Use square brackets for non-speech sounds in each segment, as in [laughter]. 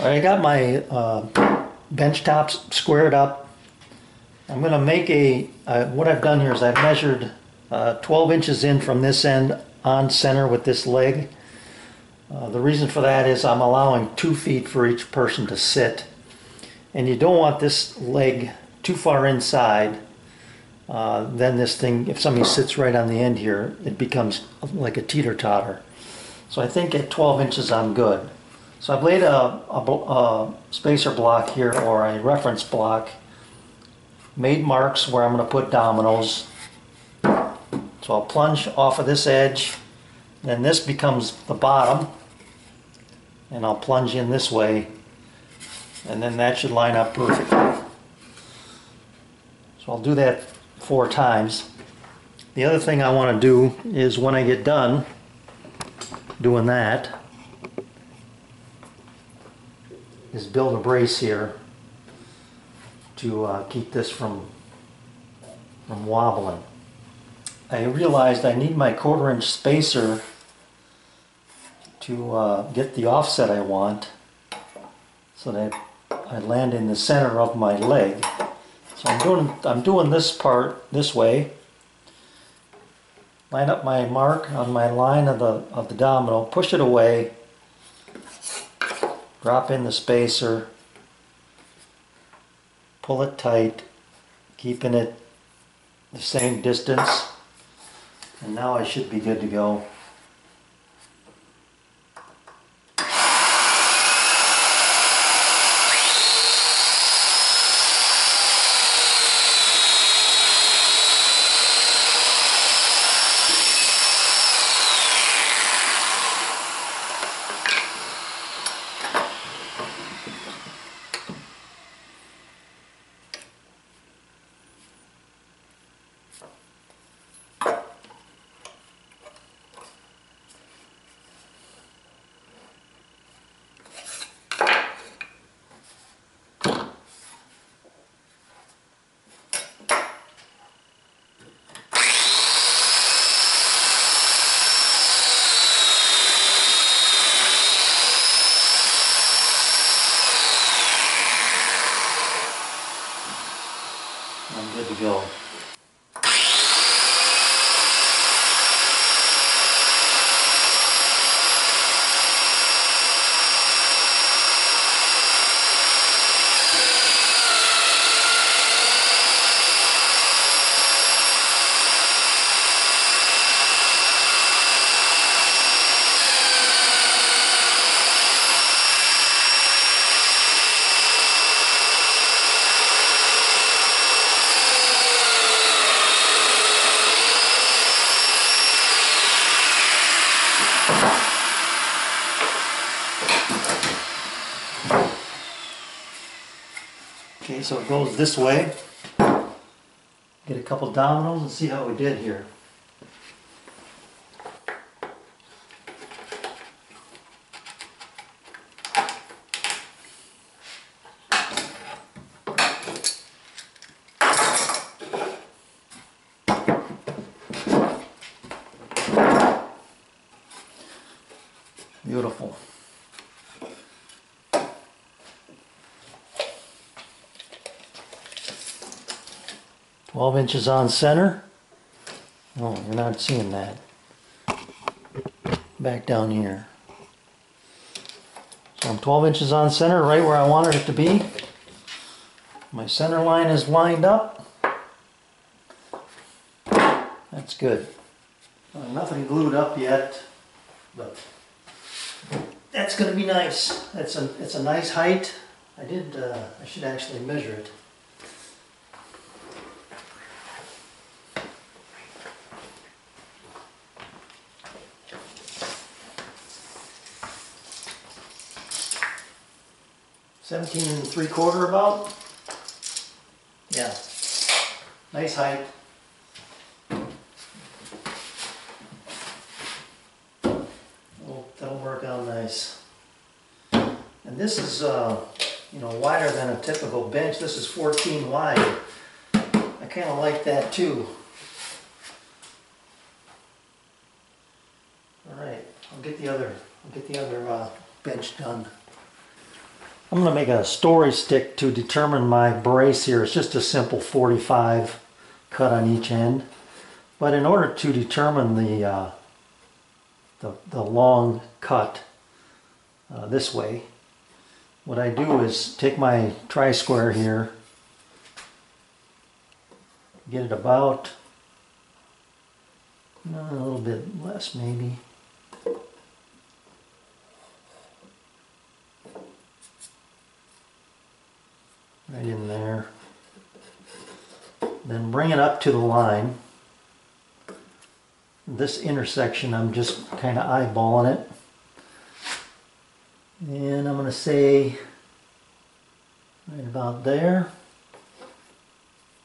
I got my uh, bench tops squared up. I'm gonna make a, uh, what I've done here is I've measured uh, 12 inches in from this end on center with this leg. Uh, The reason for that is I'm allowing two feet for each person to sit. And you don't want this leg too far inside. Uh, Then this thing, if somebody sits right on the end here, it becomes like a teeter-totter. So I think at 12 inches I'm good. So I've laid a, a, a spacer block here or a reference block, made marks where I'm going to put dominoes. So I'll plunge off of this edge, then this becomes the bottom, and I'll plunge in this way, and then that should line up perfectly. So I'll do that four times. The other thing I want to do is when I get done doing that, is build a brace here to uh, keep this from from wobbling. I realized I need my quarter inch spacer to uh, get the offset I want so that I land in the center of my leg. So I'm doing I'm doing this part this way. Line up my mark on my line of the of the domino, push it away, drop in the spacer, pull it tight, keeping it the same distance, and now I should be good to go. Okay, so it goes this way. Get a couple dominoes and see how we did here. Beautiful. Twelve inches on center. Oh, you're not seeing that. Back down here. So I'm twelve inches on center, right where I wanted it to be. My center line is lined up. That's good. Uh, Nothing glued up yet, but that's gonna be nice. That's a, it's a nice height. I did, uh, I should actually measure it. Seventeen and three quarter about? Yeah. Nice height. Oh, that'll work out nice. And this is, uh, you know, wider than a typical bench. This is fourteen wide. I kinda like that too. All right, I'll get the other, I'll get the other, uh, bench done. I'm gonna make a story stick to determine my brace here. It's just a simple 45 cut on each end. But in order to determine the, uh, the, the long cut uh, this way, what I do is take my tri-square here, get it about uh, a little bit less maybe. Right in there. Then bring it up to the line. This intersection, I'm just kind of eyeballing it. And I'm going to say right about there.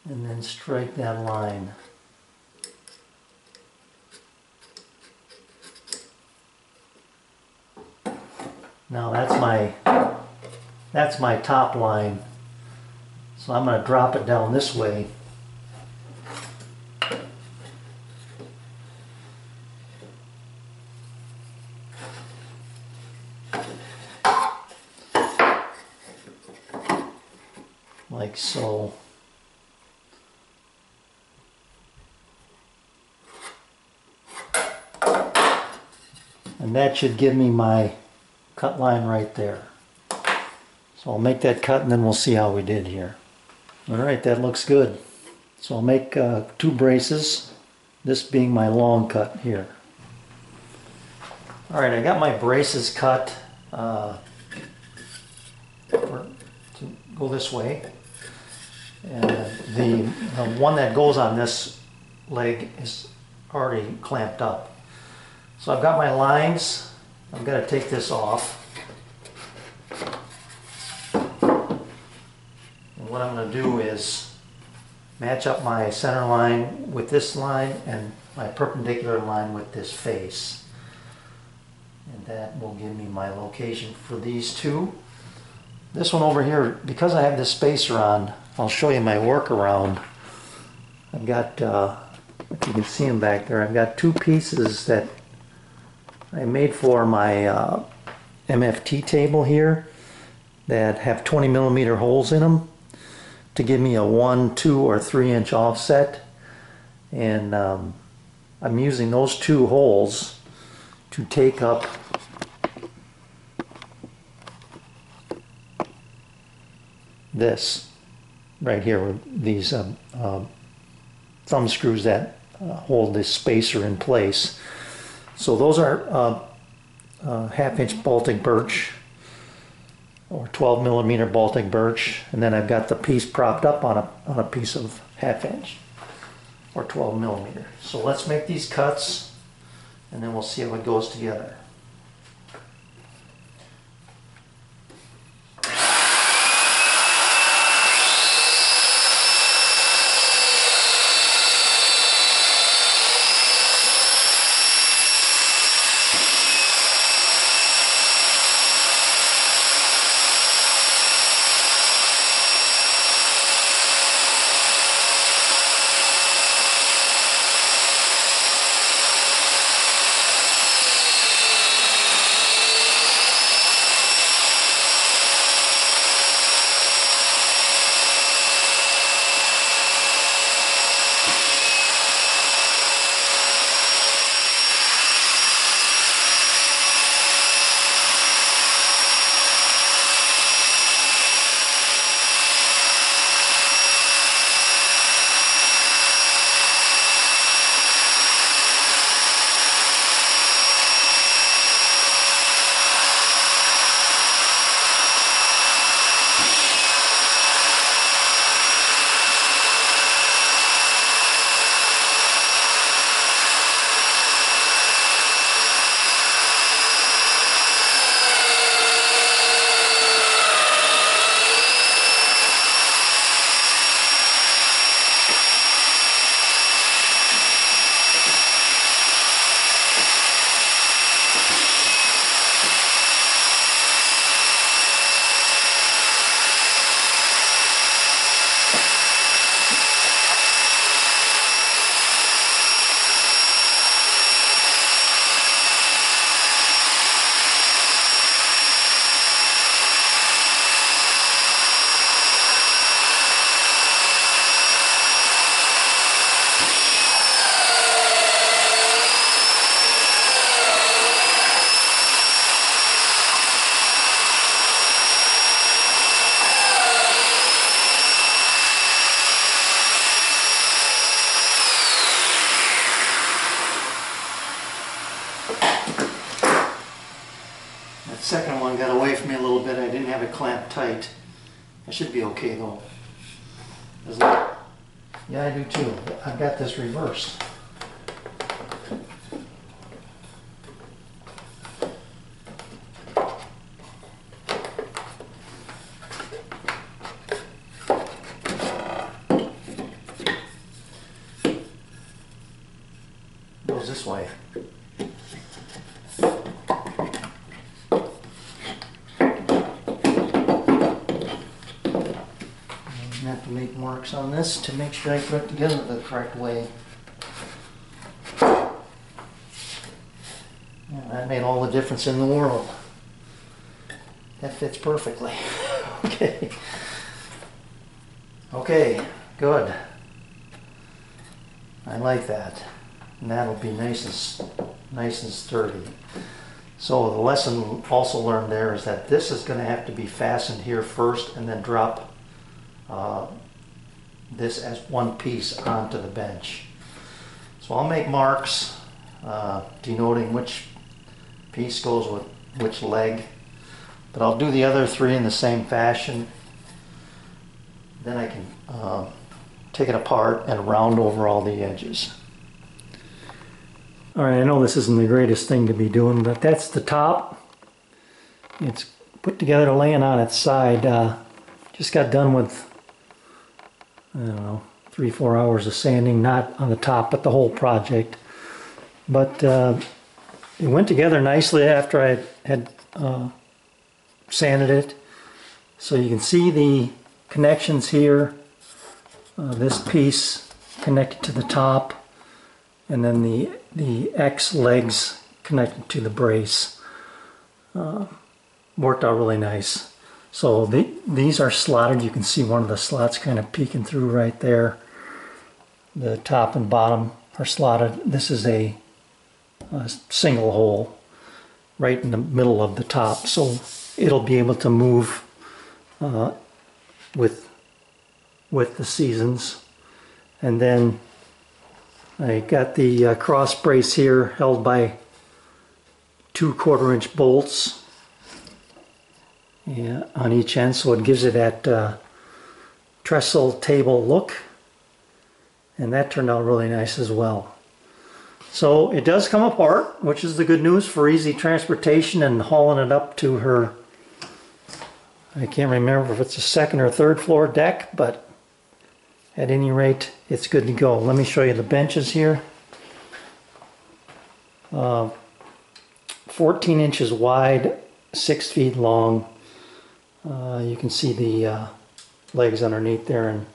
And then strike that line. Now that's my that's my top line. So I'm going to drop it down this way. Like so. And that should give me my cut line right there. So I'll make that cut and then we'll see how we did here. All right, that looks good. So I'll make uh, two braces, this being my long cut here. All right, I got my braces cut uh, to go this way. And the, the one that goes on this leg is already clamped up. So I've got my lines. I'm going to take this off. And what I'm going to do is match up my center line with this line and my perpendicular line with this face. And that will give me my location for these two. This one over here, because I have this spacer on, I'll show you my workaround. I've got, uh, if you can see them back there, I've got two pieces that I made for my uh, MFT table here that have 20 millimeter holes in them to give me a one, two, or three inch offset. And um, I'm using those two holes to take up this right here with these um, uh, thumb screws that uh, hold this spacer in place. So those are uh, uh, half inch Baltic birch or 12 millimeter Baltic birch and then I've got the piece propped up on a, on a piece of half inch or 12 millimeter. So let's make these cuts and then we'll see how it goes together. Got away from me a little bit. I didn't have it clamped tight. I should be okay though. Yeah, I do too. I've got this reversed. Goes this way. I have to make marks on this to make sure I put it together the correct way. Yeah, that made all the difference in the world. That fits perfectly. [laughs] okay. Okay, good. I like that. And that'll be nice and, nice and sturdy. So the lesson also learned there is that this is gonna have to be fastened here first and then drop uh, this as one piece onto the bench. So I'll make marks uh, denoting which piece goes with which leg. But I'll do the other three in the same fashion. Then I can uh, take it apart and round over all the edges. All right, I know this isn't the greatest thing to be doing, but that's the top. It's put together laying on its side. Uh, just got done with I don't know, three, four hours of sanding, not on the top, but the whole project. But uh, it went together nicely after I had uh, sanded it. So you can see the connections here. Uh, this piece connected to the top, and then the the X legs connected to the brace. Uh, worked out really nice. So the, these are slotted. You can see one of the slots kind of peeking through right there. The top and bottom are slotted. This is a, a single hole right in the middle of the top. So it'll be able to move uh, with, with the seasons. And then I got the uh, cross brace here held by two quarter inch bolts yeah, on each end, so it gives it that uh, trestle table look. And that turned out really nice as well. So it does come apart, which is the good news for easy transportation and hauling it up to her. I can't remember if it's a second or third floor deck, but at any rate, it's good to go. Let me show you the benches here. Uh, 14 inches wide, 6 feet long. Uh, you can see the uh, legs underneath there and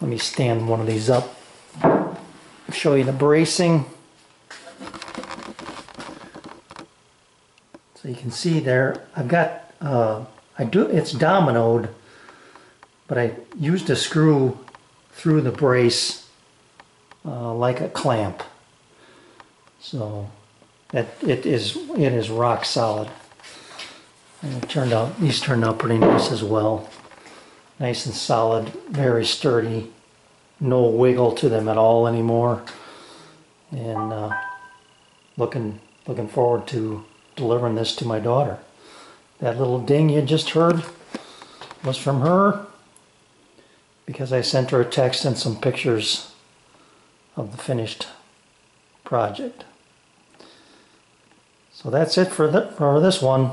let me stand one of these up. Show you the bracing. So you can see there I've got uh, I do it's dominoed but I used a screw through the brace uh, like a clamp. So that it is it is rock solid and it turned out, these turned out pretty nice as well. Nice and solid, very sturdy, no wiggle to them at all anymore. And uh, looking, looking forward to delivering this to my daughter. That little ding you just heard was from her because I sent her a text and some pictures of the finished project. So that's it for, the, for this one.